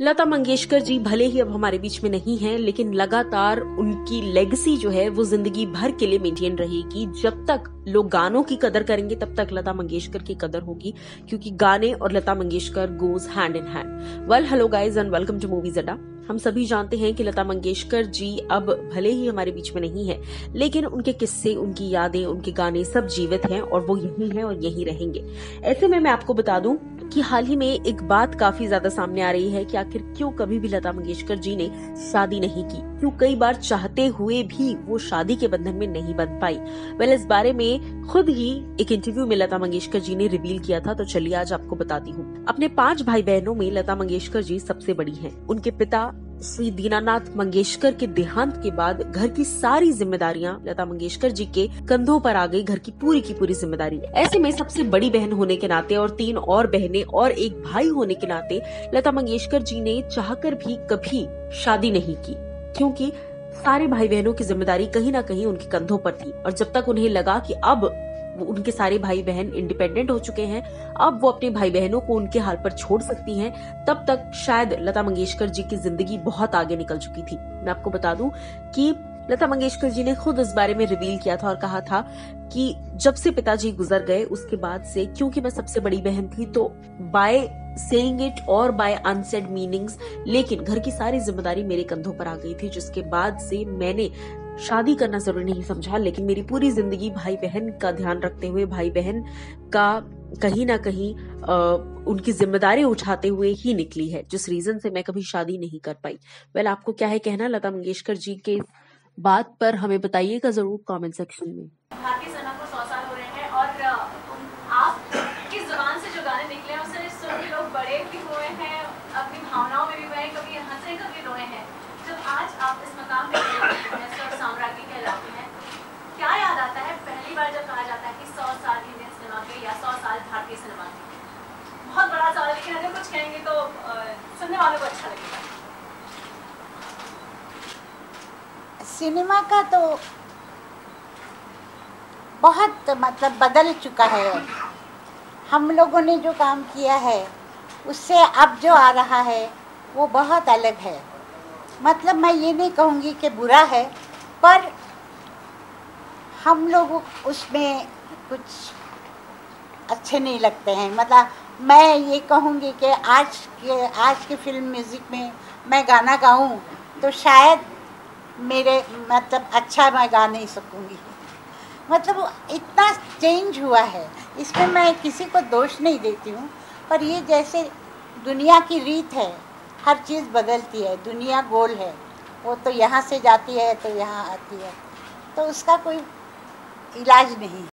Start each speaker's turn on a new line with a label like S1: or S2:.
S1: लता मंगेशकर जी भले ही अब हमारे बीच में नहीं हैं, लेकिन लगातार उनकी लेगेसी जो है, वो ज़िंदगी भर के लिए मेंटेन रहेगी। जब तक लोग गानों की कदर करेंगे, तब तक लता मंगेशकर की कदर होगी, क्योंकि गाने और Lata Mangeshkar goes hand in hand well hello guys and welcome to movies Adda हम सभी जानते हैं कि लता मंगेशकर जी अब भले ही हमारे बीच में नहीं है, लेकिन उनके किस्से, उनकी यादें, उनके गाने सब जीवित हैं और वो यही हैं और यही रहेंगे। ऐसे में मैं आपको बता दूँ कि हाल ही में एक बात काफ़ी ज़्यादा सामने आ रही है कि आखिर क्यों कभी भी लता मंगेशकर जी ने शादी नहीं की? क्यों कई बार चाहते हुए भी वो शादी के बंधन में नहीं बन पाई? वेल इस बारे में खुद ही एक इंटरव्यू में लता मंगेशकर जी ने रिवील किया था तो चलिए आज आपको बताती हूँ। अपने पाँच भाई बहनों में लता मंगेशकर जी सबसे बड़ी है। उनके पिता श्री दीनानाथ मंगेशकर के देहांत के बाद घर की सारी जिम्मेदारियाँ लता मंगेशकर जी के कंधों पर आ गई, घर की पूरी की पूरी ज़िम्मेदारी। ऐसे में सबसे बड़ी बहन होने के नाते और तीन और बहनें और एक भाई होने के नाते लता मंगेशकर जी ने चाहकर भी कभी शादी नहीं की, क्योंकि सारे भाई बहनों की ज़िम्मेदारी कहीं ना कहीं उनके कंधों पर थी। और जब तक उन्हें लगा कि अब उनके सारे भाई बहन इंडिपेंडेंट हो चुके हैं। अब वो अपने भाई बहनों को उनके हाल पर छोड़ सकती हैं। तब तक शायद लता मंगेशकर जी की ज़िंदगी बहुत आगे निकल चुकी थी। मैं आपको बता दूँ कि लता मंगेशकर जी ने खुद इस बारे में रिवील किया था और कहा था कि जब से पिताजी गुजर गए उसके बाद से, क्योंकि मैं सबसे बड़ी बहन थी तो बाय सेइंग इट और बाय अनसेड मीनिंग्स लेकिन घर की सारी ज़िम्मेदारी मेरे कंधों पर आ गई थी, जिसके बाद से मैंने शादी करना ज़रूरी नहीं समझा? लेकिन मेरी पूरी ज़िंदगी भाई बहन का ध्यान रखते हुए भाई बहन का कहीं ना कहीं आ, उनकी ज़िम्मेदारी उठाते हुए ही निकली है जिस रीजन से मैं कभी शादी नहीं कर पाई। वेल आपको क्या है कहना लता मंगेशकर जी के बात पर हमें बताइएगा ज़रूर कमेंट सेक्शन में।
S2: आप भावनाओं में भी कभी हंसे कभी रोए हैं। जब आज आप इस मकाम पे साम्राज्य कहलाते हैं क्या याद आता है पहली बार जब कहा जाता है कि सौ साल इंडियन सिनेमा के या सौ साल भारतीय सिनेमा के बहुत बड़ा सवाल लेकिन अगर कुछ कहेंगे तो
S3: सिनेमा का तो बहुत मतलब बदल चुका है। हम लोगों ने जो काम किया है, उससे अब जो आ रहा है, वो बहुत अलग है। मतलब मैं ये नहीं कहूँगी कि बुरा है, पर हम लोग उसमें कुछ अच्छे नहीं लगते हैं। मतलब मैं ये कहूँगी कि आज के आज के फ़िल्म म्यूज़िक में मैं गाना गाऊँ तो शायद मेरे मतलब अच्छा मैं गा नहीं सकूँगी। मतलब इतना चेंज हुआ है, इसमें मैं किसी को दोष नहीं देती हूँ। पर ये जैसे दुनिया की रीत है, हर चीज़ बदलती है, दुनिया गोल है, वो तो यहाँ से जाती है तो यहाँ आती है। तो उसका कोई इलाज नहीं।